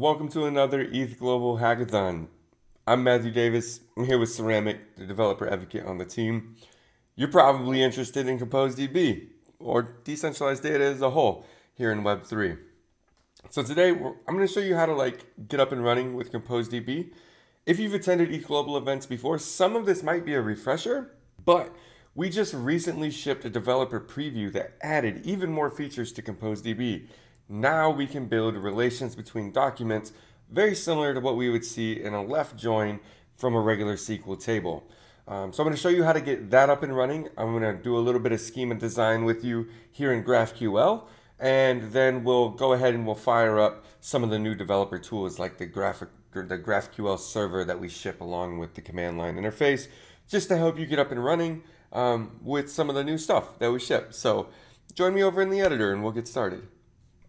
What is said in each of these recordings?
welcome to another ETH Global Hackathon. I'm Matthew Davis. I'm here with Ceramic, the developer advocate on the team. You're probably interested in ComposeDB or decentralized data as a whole here in Web3. So today I'm going to show you how to like get up and running with ComposeDB. If you've attended ETH Global events before, some of this might be a refresher, but we just recently shipped a developer preview that added even more features to ComposeDB now we can build relations between documents very similar to what we would see in a left join from a regular SQL table. Um, so I'm going to show you how to get that up and running. I'm going to do a little bit of schema design with you here in GraphQL, and then we'll go ahead and we'll fire up some of the new developer tools like the graphic the GraphQL server that we ship along with the command line interface, just to help you get up and running um, with some of the new stuff that we ship. So join me over in the editor and we'll get started.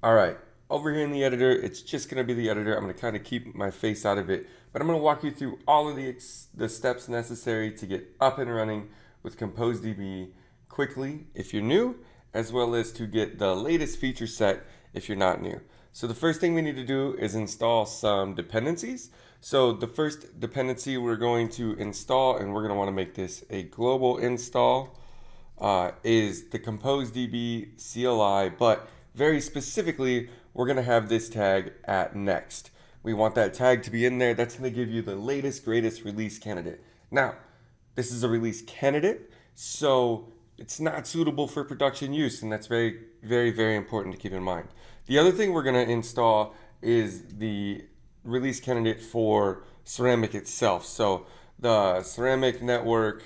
All right, over here in the editor, it's just gonna be the editor. I'm gonna kind of keep my face out of it, but I'm gonna walk you through all of the, the steps necessary to get up and running with ComposeDB quickly if you're new, as well as to get the latest feature set if you're not new. So the first thing we need to do is install some dependencies. So the first dependency we're going to install, and we're gonna wanna make this a global install, uh, is the ComposeDB CLI, but very specifically, we're gonna have this tag at next. We want that tag to be in there. That's gonna give you the latest, greatest release candidate. Now, this is a release candidate, so it's not suitable for production use, and that's very, very, very important to keep in mind. The other thing we're gonna install is the release candidate for Ceramic itself. So the Ceramic Network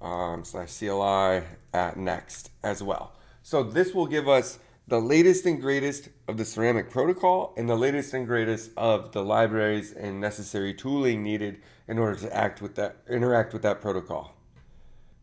um, slash CLI at next as well. So this will give us the latest and greatest of the ceramic protocol and the latest and greatest of the libraries and necessary tooling needed in order to act with that interact with that protocol.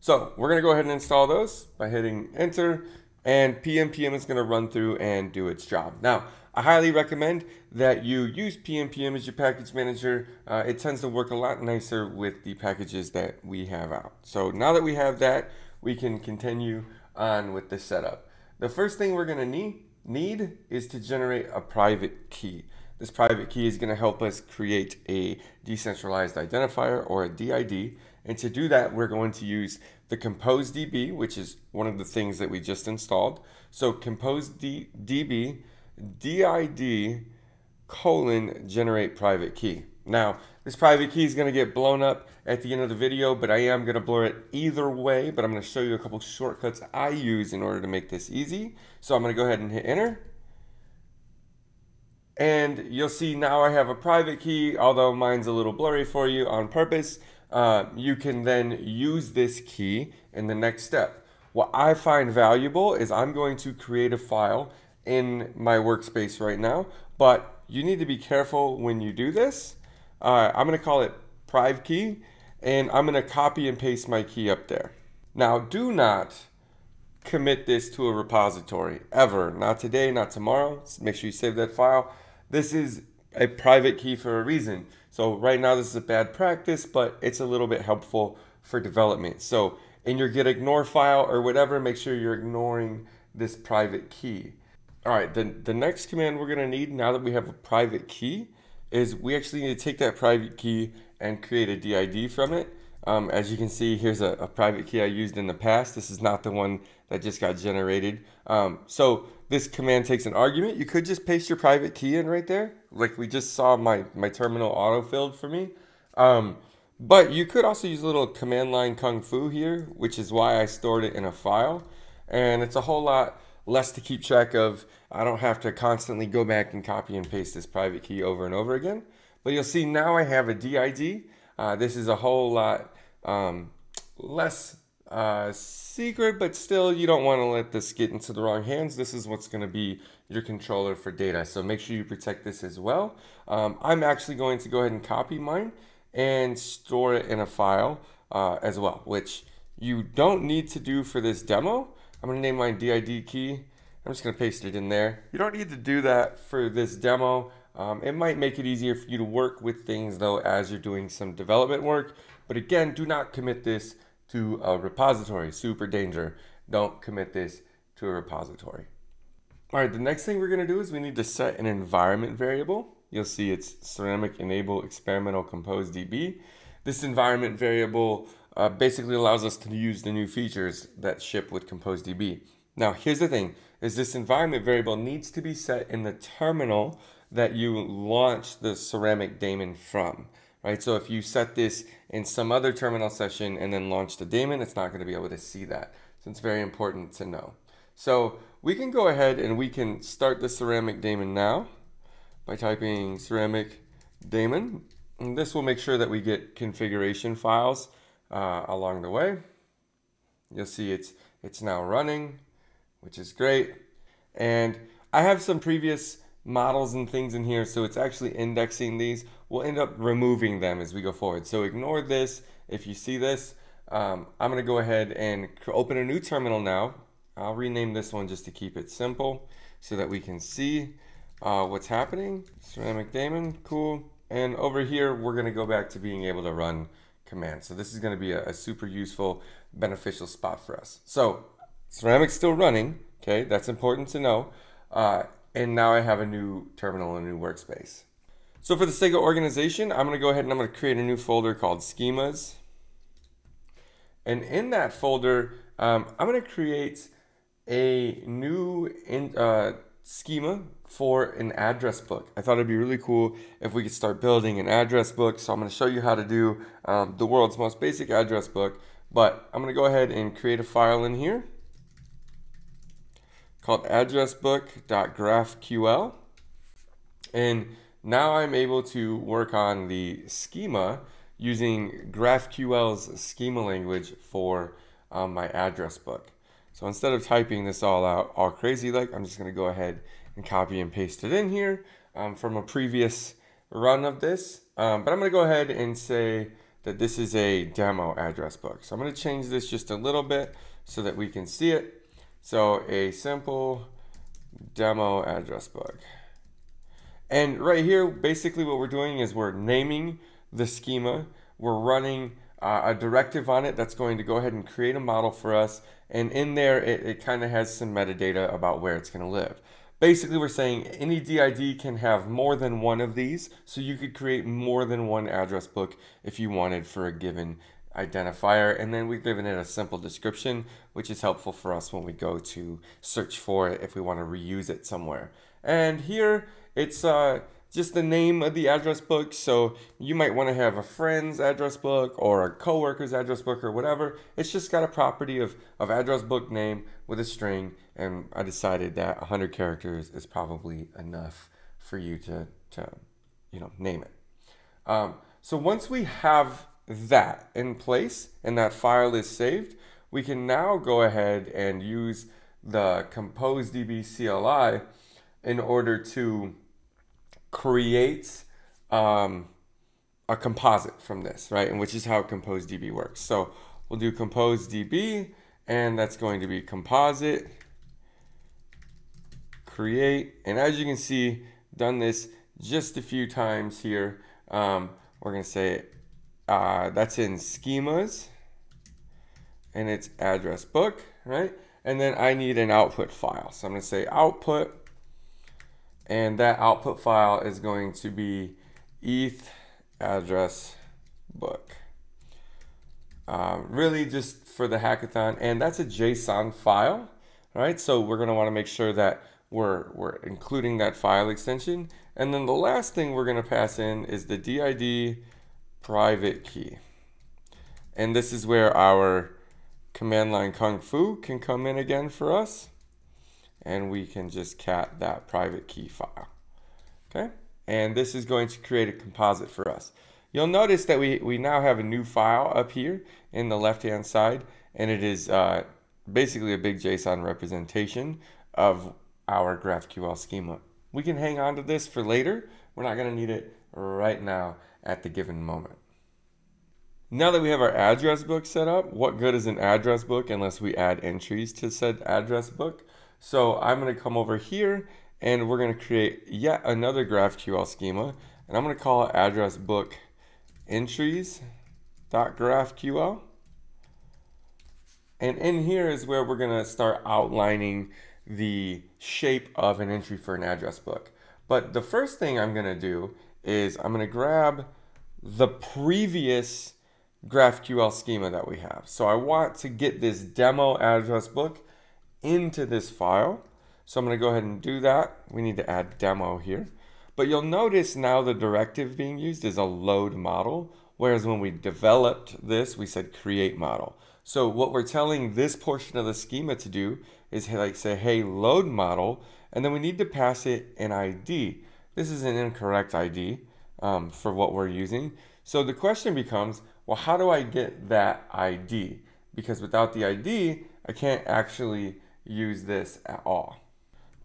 So we're gonna go ahead and install those by hitting enter and pnpm is gonna run through and do its job. Now, I highly recommend that you use pnpm as your package manager. Uh, it tends to work a lot nicer with the packages that we have out. So now that we have that, we can continue on with this setup. The first thing we're gonna need, need is to generate a private key. This private key is gonna help us create a decentralized identifier or a DID. And to do that, we're going to use the Compose DB, which is one of the things that we just installed. So Compose DB DID colon generate private key. Now, this private key is going to get blown up at the end of the video, but I am going to blur it either way, but I'm going to show you a couple shortcuts I use in order to make this easy. So I'm going to go ahead and hit enter. And you'll see now I have a private key, although mine's a little blurry for you on purpose. Uh, you can then use this key in the next step. What I find valuable is I'm going to create a file in my workspace right now, but you need to be careful when you do this uh, I'm going to call it priv key, and I'm going to copy and paste my key up there. Now, do not commit this to a repository ever. Not today, not tomorrow. Make sure you save that file. This is a private key for a reason. So right now this is a bad practice, but it's a little bit helpful for development. So in your git ignore file or whatever, make sure you're ignoring this private key. All right, the, the next command we're gonna need now that we have a private key is we actually need to take that private key and create a DID from it. Um, as you can see, here's a, a, private key I used in the past. This is not the one that just got generated. Um, so this command takes an argument. You could just paste your private key in right there, like we just saw my, my terminal auto-filled for me. Um, but you could also use a little command line kung fu here, which is why I stored it in a file. And it's a whole lot less to keep track of. I don't have to constantly go back and copy and paste this private key over and over again. But you'll see now I have a DID. Uh, this is a whole lot um, less uh, secret, but still you don't want to let this get into the wrong hands. This is what's going to be your controller for data. So make sure you protect this as well. Um, I'm actually going to go ahead and copy mine and store it in a file uh, as well, which you don't need to do for this demo. I'm going to name mine DID key. I'm just going to paste it in there. You don't need to do that for this demo. Um, it might make it easier for you to work with things though as you're doing some development work. But again, do not commit this to a repository. Super danger. Don't commit this to a repository. All right, the next thing we're gonna do is we need to set an environment variable. You'll see it's ceramic enable experimental compose DB. This environment variable uh, basically allows us to use the new features that ship with compose DB. Now, here's the thing, is this environment variable needs to be set in the terminal that you launch the ceramic daemon from, right? So if you set this in some other terminal session and then launch the daemon, it's not gonna be able to see that. So it's very important to know. So we can go ahead and we can start the ceramic daemon now by typing ceramic daemon. And this will make sure that we get configuration files uh, along the way. You'll see it's, it's now running, which is great. And I have some previous models and things in here, so it's actually indexing these. We'll end up removing them as we go forward. So ignore this if you see this. Um, I'm gonna go ahead and open a new terminal now I'll rename this one just to keep it simple so that we can see uh, what's happening. Ceramic Daemon, cool. And over here, we're gonna go back to being able to run commands. So this is gonna be a, a super useful, beneficial spot for us. So Ceramic's still running, okay? That's important to know. Uh, and now I have a new terminal, a new workspace. So for the sake of organization, I'm gonna go ahead and I'm gonna create a new folder called schemas. And in that folder, um, I'm gonna create a new in, uh, schema for an address book. I thought it'd be really cool if we could start building an address book. So I'm going to show you how to do um, the world's most basic address book. But I'm going to go ahead and create a file in here called addressbook.graphql. And now I'm able to work on the schema using GraphQL's schema language for um, my address book. So instead of typing this all out all crazy like, I'm just going to go ahead and copy and paste it in here um, from a previous run of this. Um, but I'm going to go ahead and say that this is a demo address book. So I'm going to change this just a little bit so that we can see it. So a simple demo address book. And right here, basically what we're doing is we're naming the schema. We're running uh, a directive on it that's going to go ahead and create a model for us. And in there, it, it kind of has some metadata about where it's going to live. Basically, we're saying any DID can have more than one of these. So you could create more than one address book if you wanted for a given identifier. And then we've given it a simple description, which is helpful for us when we go to search for it if we want to reuse it somewhere. And here, it's uh, just the name of the address book. So you might want to have a friend's address book or a coworker's address book or whatever. It's just got a property of, of address book name with a string. And I decided that 100 characters is probably enough for you to, to you know, name it. Um, so once we have that in place and that file is saved, we can now go ahead and use the compose DB CLI in order to create um, a composite from this, right? And which is how compose DB works. So we'll do compose DB, and that's going to be composite create. And as you can see, done this just a few times here. Um, we're going to say uh, that's in schemas and it's address book, right? And then I need an output file. So I'm to say output and that output file is going to be ETH address book. Um, really just for the hackathon, and that's a JSON file, right? So we're gonna wanna make sure that we're, we're including that file extension. And then the last thing we're gonna pass in is the DID private key. And this is where our command line kung fu can come in again for us and we can just cat that private key file. Okay, and this is going to create a composite for us. You'll notice that we, we now have a new file up here in the left hand side and it is uh, basically a big JSON representation of our GraphQL schema. We can hang on to this for later. We're not going to need it right now at the given moment. Now that we have our address book set up, what good is an address book unless we add entries to said address book? So I'm going to come over here and we're going to create yet another GraphQL schema. And I'm going to call it address book entries.graphql. And in here is where we're going to start outlining the shape of an entry for an address book. But the first thing I'm going to do is I'm going to grab the previous GraphQL schema that we have. So I want to get this demo address book into this file. So I'm going to go ahead and do that. We need to add demo here. But you'll notice now the directive being used is a load model, whereas when we developed this, we said create model. So what we're telling this portion of the schema to do is like say, hey, load model, and then we need to pass it an ID. This is an incorrect ID um, for what we're using. So the question becomes, well, how do I get that ID? Because without the ID, I can't actually use this at all.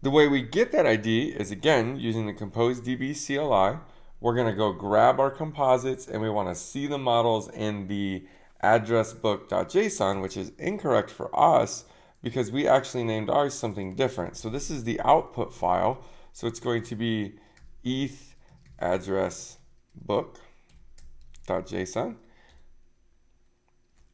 The way we get that ID is again using the Compose DB CLI. We're going to go grab our composites and we want to see the models in the address book.json, which is incorrect for us because we actually named ours something different. So this is the output file. So it's going to be eth address book.json.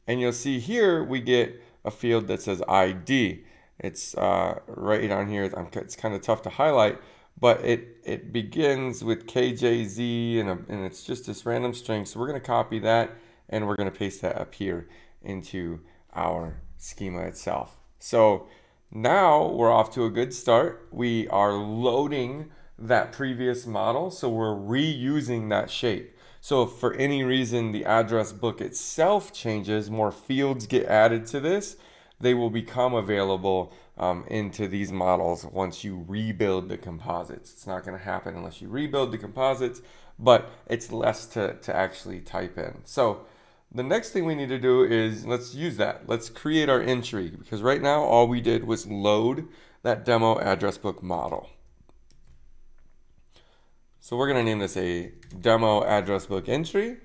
And you'll see here we get a field that says ID. It's uh, right down here. It's kind of tough to highlight, but it, it begins with KJZ and, a, and it's just this random string. So we're going to copy that and we're going to paste that up here into our schema itself. So now we're off to a good start. We are loading that previous model, so we're reusing that shape. So if for any reason the address book itself changes, more fields get added to this, they will become available um, into these models once you rebuild the composites. It's not going to happen unless you rebuild the composites, but it's less to, to actually type in. So the next thing we need to do is let's use that. Let's create our entry because right now all we did was load that demo address book model. So we're going to name this a demo address book entry.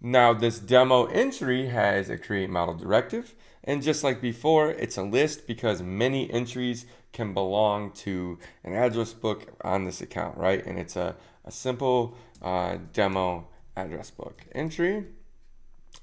Now this demo entry has a create model directive. And just like before, it's a list because many entries can belong to an address book on this account, right? And it's a, a simple uh, demo address book entry.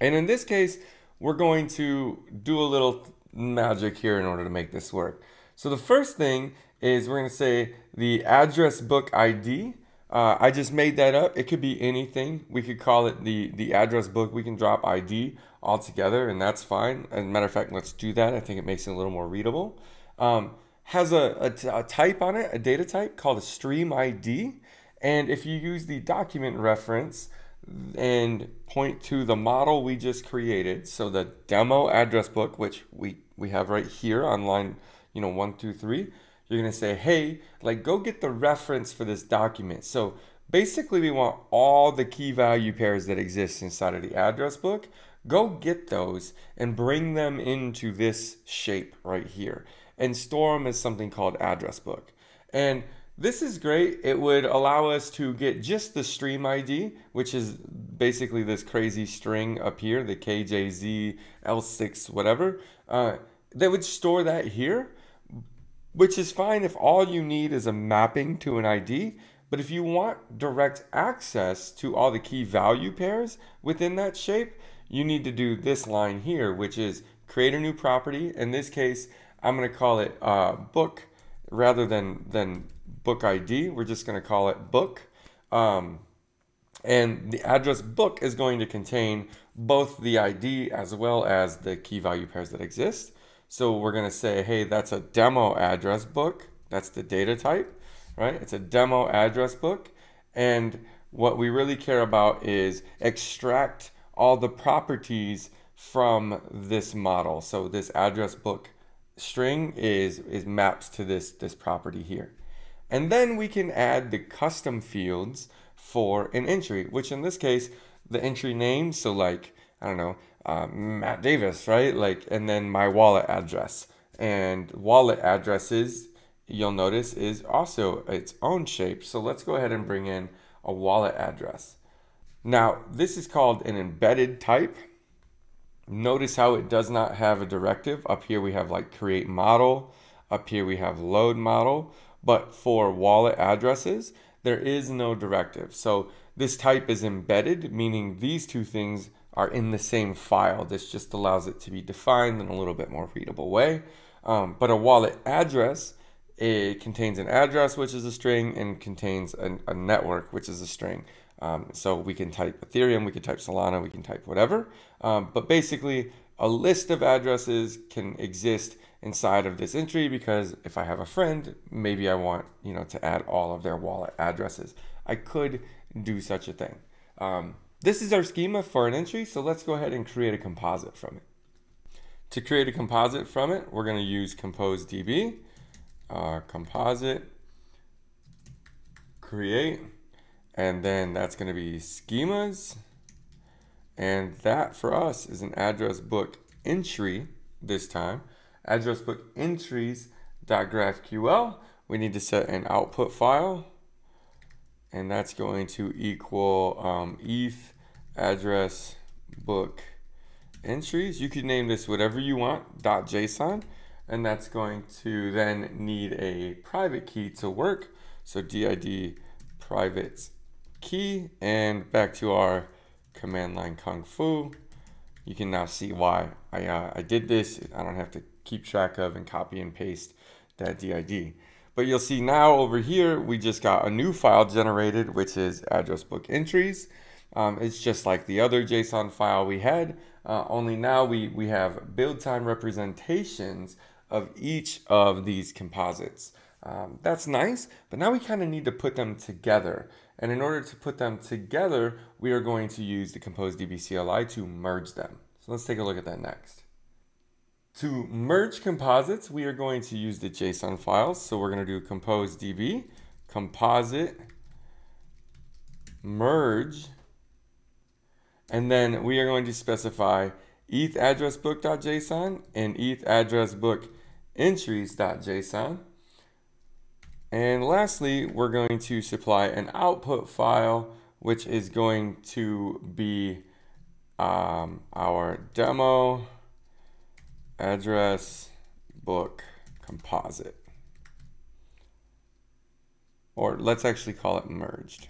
And in this case, we're going to do a little magic here in order to make this work. So the first thing is we're going to say the address book ID. Uh, I just made that up. It could be anything. We could call it the, the address book. We can drop ID altogether, and that's fine. As a matter of fact, let's do that. I think it makes it a little more readable. Um, has a, a, a type on it, a data type called a stream ID. And if you use the document reference and point to the model we just created, so the demo address book, which we, we have right here on line, you know, one, two, three, you're gonna say, hey, like go get the reference for this document. So basically we want all the key value pairs that exist inside of the address book. Go get those and bring them into this shape right here and store them as something called address book. And this is great. It would allow us to get just the stream ID, which is basically this crazy string up here, the KJZ L6 whatever. Uh, they would store that here which is fine if all you need is a mapping to an ID. But if you want direct access to all the key value pairs within that shape, you need to do this line here, which is create a new property. In this case, I'm going to call it uh, book rather than, than book ID. We're just going to call it book. Um, and the address book is going to contain both the ID as well as the key value pairs that exist. So we're going to say, hey, that's a demo address book. That's the data type, right? It's a demo address book. And what we really care about is extract all the properties from this model. So this address book string is, is maps to this, this property here. And then we can add the custom fields for an entry, which in this case, the entry name, so like, I don't know, uh, Matt Davis, right? Like, and then my wallet address. And wallet addresses, you'll notice, is also its own shape. So let's go ahead and bring in a wallet address. Now, this is called an embedded type. Notice how it does not have a directive. Up here we have like create model. Up here we have load model. But for wallet addresses, there is no directive. So this type is embedded, meaning these two things are in the same file. This just allows it to be defined in a little bit more readable way. Um, but a wallet address, it contains an address, which is a string, and contains a, a network, which is a string. Um, so we can type Ethereum, we can type Solana, we can type whatever. Um, but basically, a list of addresses can exist inside of this entry because if I have a friend, maybe I want you know to add all of their wallet addresses. I could do such a thing. Um, this is our schema for an entry, so let's go ahead and create a composite from it. To create a composite from it, we're going to use compose DB, uh, composite, create, and then that's going to be schemas. And that for us is an address book entry this time. Address book entries.graphql. We need to set an output file and that's going to equal um, ETH address book entries. You can name this whatever you want, .json, and that's going to then need a private key to work. So DID private key, and back to our command line kung fu. You can now see why I, uh, I did this. I don't have to keep track of and copy and paste that DID. But you'll see now over here, we just got a new file generated, which is address book entries. Um, it's just like the other JSON file we had, uh, only now we, we have build time representations of each of these composites. Um, that's nice, but now we kind of need to put them together. And in order to put them together, we are going to use the Compose DB CLI to merge them. So let's take a look at that next. To merge composites, we are going to use the JSON files. So we're going to do compose DB, composite, merge, and then we are going to specify ETH address book.json and ETH address book entries.json. And lastly, we're going to supply an output file, which is going to be um, our demo address book composite. Or let's actually call it merged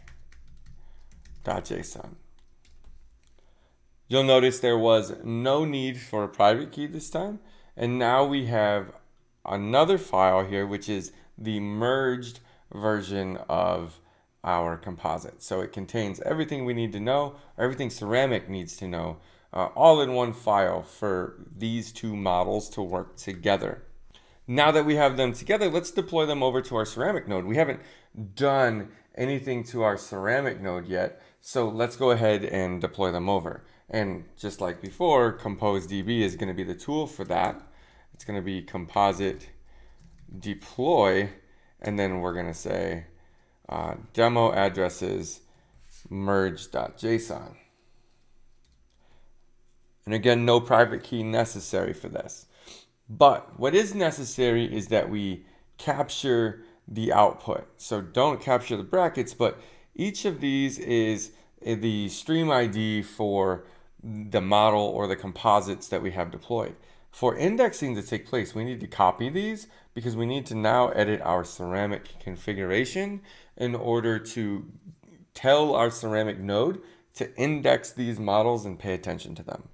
.json. You'll notice there was no need for a private key this time. And now we have another file here, which is the merged version of our composite. So it contains everything we need to know, everything Ceramic needs to know uh, all in one file for these two models to work together. Now that we have them together, let's deploy them over to our ceramic node. We haven't done anything to our ceramic node yet, so let's go ahead and deploy them over. And just like before, Compose DB is going to be the tool for that. It's going to be composite deploy, and then we're going to say uh, demo addresses merge.json. And again, no private key necessary for this. But what is necessary is that we capture the output. So don't capture the brackets, but each of these is eh, the stream ID for the model or the composites that we have deployed. For indexing to take place, we need to copy these because we need to now edit our ceramic configuration in order to tell our ceramic node to index these models and pay attention to them.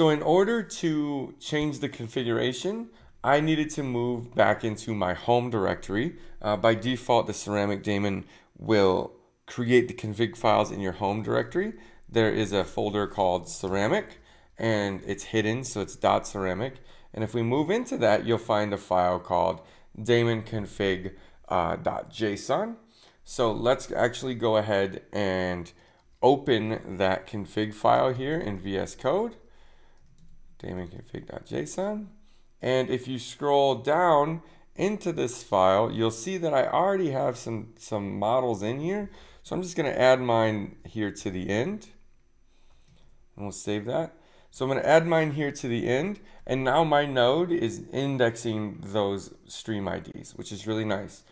So in order to change the configuration, I needed to move back into my home directory. Uh, by default, the Ceramic daemon will create the config files in your home directory. There is a folder called ceramic and it's hidden, so it's .ceramic. And if we move into that, you'll find a file called daemonconfig.json. Uh, so let's actually go ahead and open that config file here in VS Code daemonconfig.json. And if you scroll down into this file, you'll see that I already have some, some models in here. So I'm just going to add mine here to the end. And we'll save that. So I'm going to add mine here to the end. And now my node is indexing those stream IDs, which is really nice.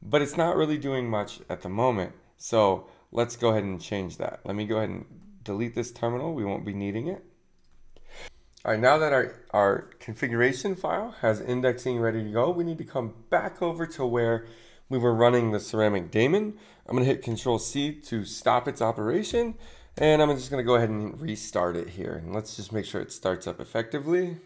But it's not really doing much at the moment. So let's go ahead and change that. Let me go ahead and delete this terminal. We won't be needing it. All right, now that our, our configuration file has indexing ready to go, we need to come back over to where we were running the ceramic daemon. I'm gonna hit Control C to stop its operation. And I'm just gonna go ahead and restart it here. And let's just make sure it starts up effectively.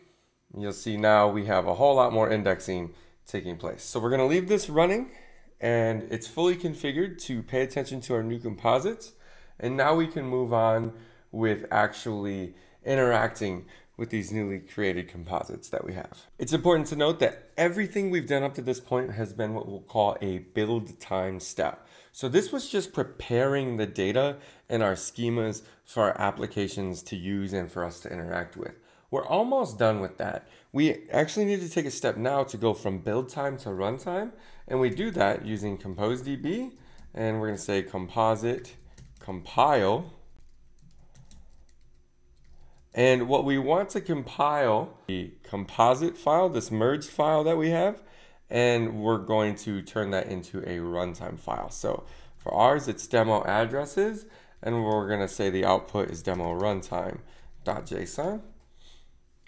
You'll see now we have a whole lot more indexing taking place. So we're gonna leave this running and it's fully configured to pay attention to our new composites. And now we can move on with actually interacting with these newly created composites that we have. It's important to note that everything we've done up to this point has been what we'll call a build time step. So this was just preparing the data and our schemas for our applications to use and for us to interact with. We're almost done with that. We actually need to take a step now to go from build time to runtime. And we do that using ComposeDB. And we're gonna say composite compile and what we want to compile the composite file, this merged file that we have, and we're going to turn that into a runtime file. So for ours, it's demo addresses, and we're gonna say the output is demo runtime.json.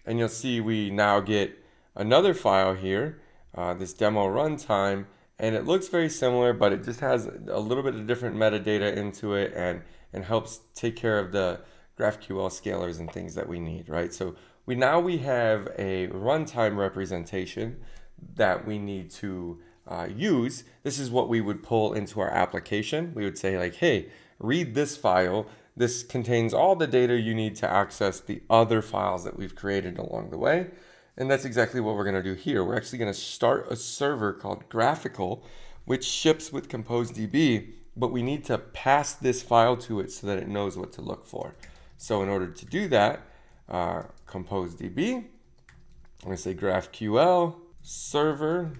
And you'll see we now get another file here, uh, this demo runtime, and it looks very similar, but it just has a little bit of different metadata into it and, and helps take care of the GraphQL scalars and things that we need, right? So we now we have a runtime representation that we need to uh, use. This is what we would pull into our application. We would say like, hey, read this file. This contains all the data you need to access the other files that we've created along the way. And that's exactly what we're gonna do here. We're actually gonna start a server called GraphiQL, which ships with ComposeDB, but we need to pass this file to it so that it knows what to look for. So in order to do that, uh, compose DB, I'm gonna say GraphQL server,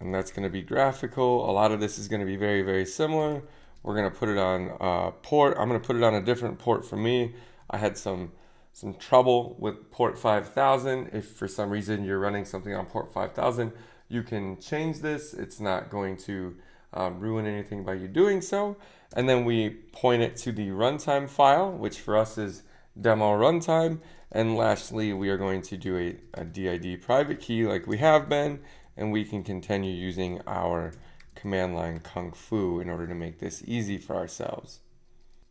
and that's gonna be GraphiQL. A lot of this is gonna be very, very similar. We're gonna put it on a port. I'm gonna put it on a different port for me. I had some some trouble with port 5000. If for some reason you're running something on port 5000, you can change this. It's not going to um, ruin anything by you doing so. And then we point it to the runtime file, which for us is demo runtime. And lastly, we are going to do a, a DID private key like we have been, and we can continue using our command line kung fu in order to make this easy for ourselves.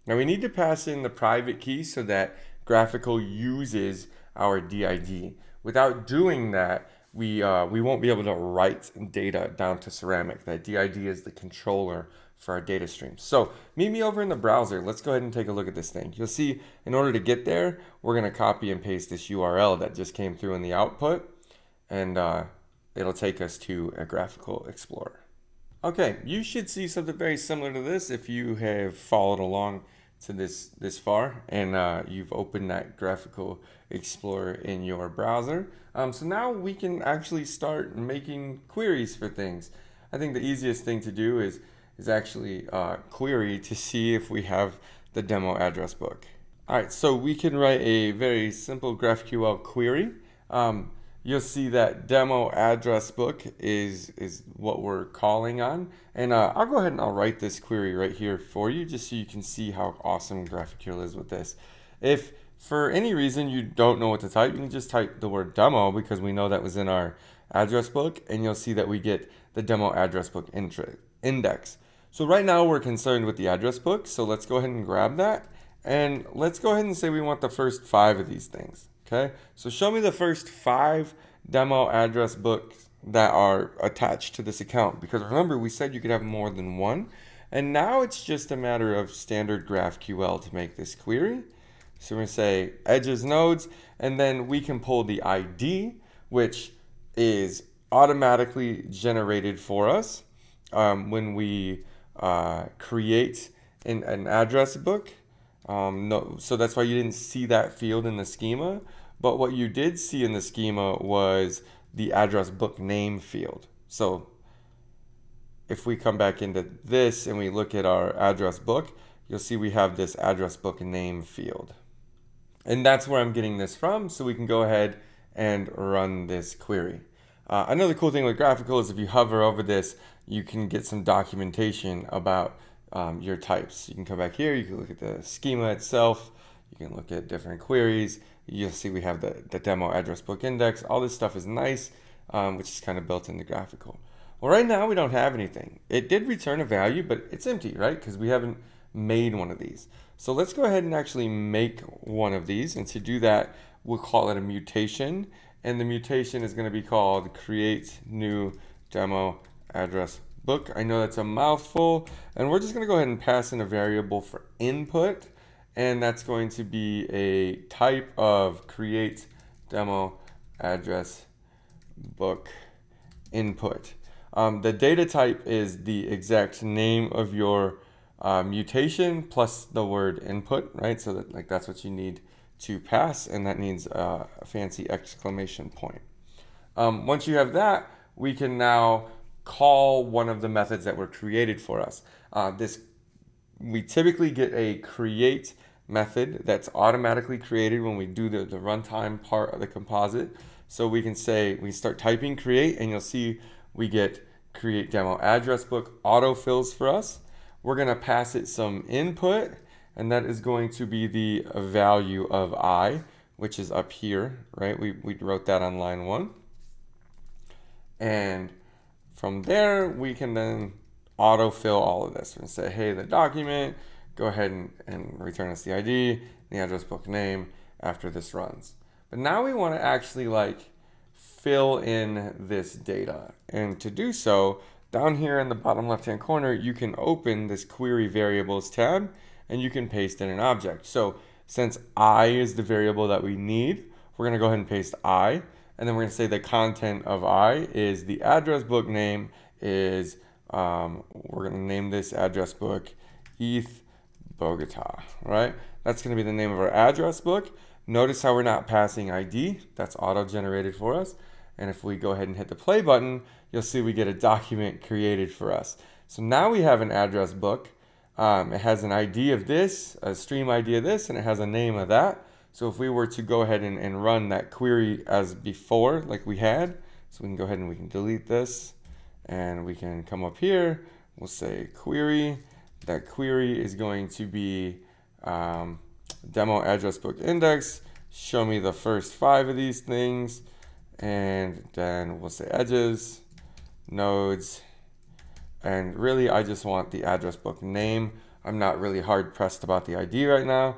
Now we need to pass in the private key so that GraphiQL uses our DID. Without doing that, we, uh, we won't be able to write data down to Ceramic. That DID is the controller for our data stream. So meet me over in the browser. Let's go ahead and take a look at this thing. You'll see in order to get there, we're going to copy and paste this URL that just came through in the output. And uh, it'll take us to a GraphiQL explorer. Okay, you should see something very similar to this if you have followed along to this this far and uh, you've opened that GraphiQL explorer in your browser. Um, so now we can actually start making queries for things. I think the easiest thing to do is is actually uh, query to see if we have the demo address book. All right, so we can write a very simple GraphQL query. Um, you'll see that demo address book is, is what we're calling on. And uh, I'll go ahead and I'll write this query right here for you just so you can see how awesome GraphQL is with this. If for any reason you don't know what to type, you can just type the word demo because we know that was in our address book and you'll see that we get the demo address book index. So right now we're concerned with the address book, so let's go ahead and grab that. And let's go ahead and say we want the first five of these things. Okay, so show me the first five demo address books that are attached to this account. Because remember, we said you could have more than one. And now it's just a matter of standard GraphQL to make this query. So we're gonna say edges nodes, and then we can pull the ID, which is automatically generated for us um, when we uh, create an, an address book. Um, no, so that's why you didn't see that field in the schema. But what you did see in the schema was the address book name field. So if we come back into this and we look at our address book, you'll see we have this address book name field. And that's where I'm getting this from. So we can go ahead and run this query. Uh, another cool thing with GraphiQL is if you hover over this, you can get some documentation about um, your types. You can come back here, you can look at the schema itself, you can look at different queries. You'll see we have the, the demo address book index. All this stuff is nice, um, which is kind of built into GraphiQL. Well, right now we don't have anything. It did return a value, but it's empty, right? Because we haven't made one of these. So let's go ahead and actually make one of these. And to do that, we'll call it a mutation. And the mutation is going to be called create new demo address book. I know that's a mouthful. And we're just going to go ahead and pass in a variable for input. And that's going to be a type of create demo address book input. Um, the data type is the exact name of your uh, mutation plus the word input, right? So that like that's what you need to pass, and that needs a fancy exclamation point. Um, once you have that, we can now call one of the methods that were created for us. Uh, this we typically get a create method that's automatically created when we do the, the runtime part of the composite. So we can say, we start typing create and you'll see we get create demo address book autofills for us. We're gonna pass it some input and that is going to be the value of i, which is up here, right? We, we wrote that on line one. And from there, we can then autofill all of this and say, hey, the document, go ahead and, and return us the ID, the address book name after this runs. But now we want to actually like fill in this data. And to do so, down here in the bottom left hand corner, you can open this query variables tab and you can paste in an object. So since i is the variable that we need, we're gonna go ahead and paste i, and then we're gonna say the content of i is the address book name is, um, we're gonna name this address book ETH Bogota, right? That's gonna be the name of our address book. Notice how we're not passing ID, that's auto-generated for us. And if we go ahead and hit the play button, you'll see we get a document created for us. So now we have an address book. Um, it has an ID of this, a stream ID of this, and it has a name of that. So if we were to go ahead and, and run that query as before, like we had, so we can go ahead and we can delete this, and we can come up here, we'll say query. That query is going to be um, demo address book index, show me the first five of these things, and then we'll say edges, nodes, and really I just want the address book name. I'm not really hard pressed about the ID right now.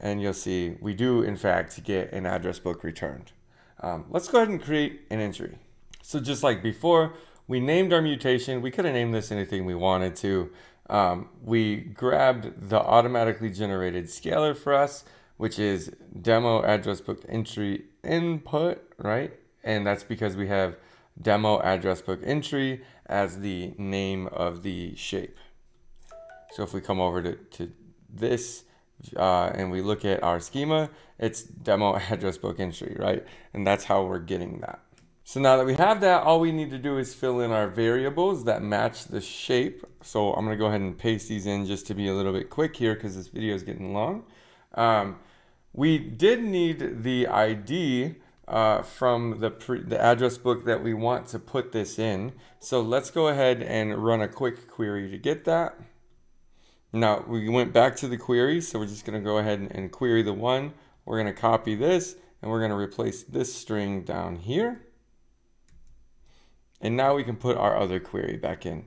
And you'll see we do in fact get an address book returned. Um, let's go ahead and create an entry. So just like before, we named our mutation. We could have named this anything we wanted to. Um, we grabbed the automatically generated scalar for us, which is demo address book entry input, right? And that's because we have demo address book entry as the name of the shape. So if we come over to, to this uh, and we look at our schema, it's demo address book entry, right? And that's how we're getting that. So now that we have that, all we need to do is fill in our variables that match the shape. So I'm gonna go ahead and paste these in just to be a little bit quick here because this video is getting long. Um, we did need the ID uh, from the, the address book that we want to put this in. So let's go ahead and run a quick query to get that. Now we went back to the query, so we're just gonna go ahead and, and query the one. We're gonna copy this and we're gonna replace this string down here. And now we can put our other query back in.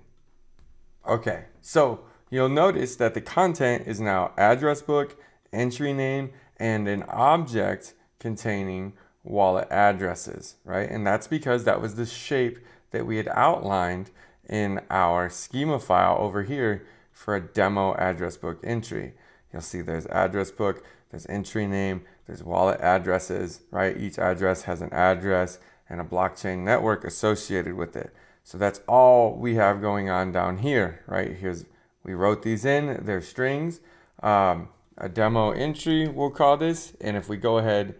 Okay, so you'll notice that the content is now address book, entry name, and an object containing wallet addresses, right? And that's because that was the shape that we had outlined in our schema file over here for a demo address book entry. You'll see there's address book, there's entry name, there's wallet addresses, right? Each address has an address and a blockchain network associated with it. So that's all we have going on down here, right? Here's, we wrote these in, they're strings. Um, a demo entry, we'll call this. And if we go ahead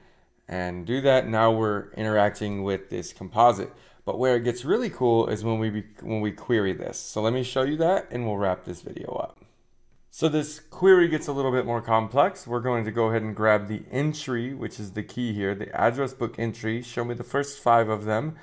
and do that, now we're interacting with this composite. But where it gets really cool is when we, when we query this. So let me show you that and we'll wrap this video up. So this query gets a little bit more complex. We're going to go ahead and grab the entry, which is the key here, the address book entry. Show me the first five of them.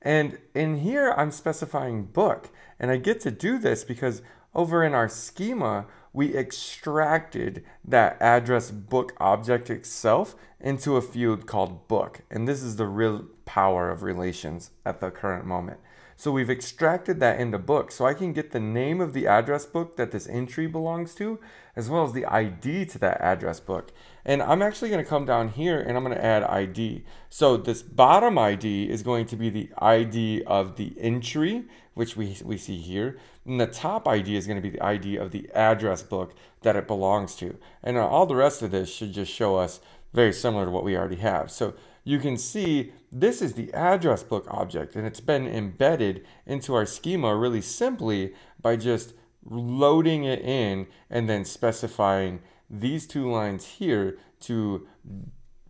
And in here, I'm specifying book. And I get to do this because over in our schema, we extracted that address book object itself into a field called book. And this is the real power of relations at the current moment. So we've extracted that in the book. So I can get the name of the address book that this entry belongs to, as well as the ID to that address book. And I'm actually going to come down here and I'm going to add ID. So this bottom ID is going to be the ID of the entry, which we, we see here. And the top ID is going to be the ID of the address book that it belongs to. And all the rest of this should just show us very similar to what we already have. So you can see this is the address book object and it's been embedded into our schema really simply by just loading it in and then specifying these two lines here to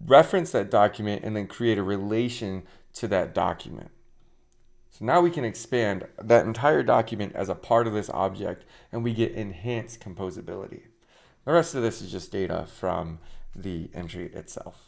reference that document and then create a relation to that document. So now we can expand that entire document as a part of this object and we get enhanced composability. The rest of this is just data from the entry itself.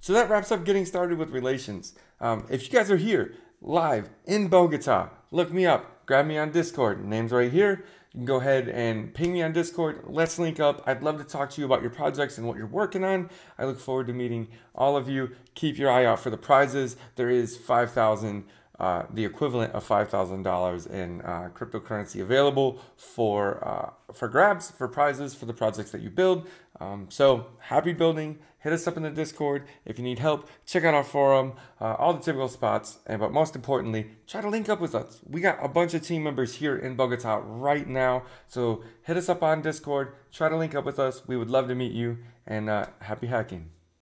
So that wraps up getting started with relations. Um, if you guys are here live in Bogota, look me up, grab me on Discord, name's right here. You can go ahead and ping me on Discord. Let's link up. I'd love to talk to you about your projects and what you're working on. I look forward to meeting all of you. Keep your eye out for the prizes. There is 5,000 uh, the equivalent of $5,000 in uh, cryptocurrency available for, uh, for grabs, for prizes, for the projects that you build. Um, so happy building. Hit us up in the Discord. If you need help, check out our forum, uh, all the typical spots. And But most importantly, try to link up with us. We got a bunch of team members here in Bogota right now. So hit us up on Discord. Try to link up with us. We would love to meet you. And uh, happy hacking.